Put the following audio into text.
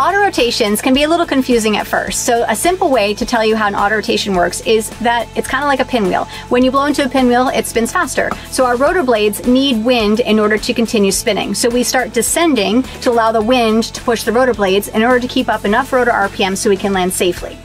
Autorotations can be a little confusing at first. So a simple way to tell you how an autorotation works is that it's kind of like a pinwheel. When you blow into a pinwheel, it spins faster. So our rotor blades need wind in order to continue spinning. So we start descending to allow the wind to push the rotor blades in order to keep up enough rotor RPM so we can land safely.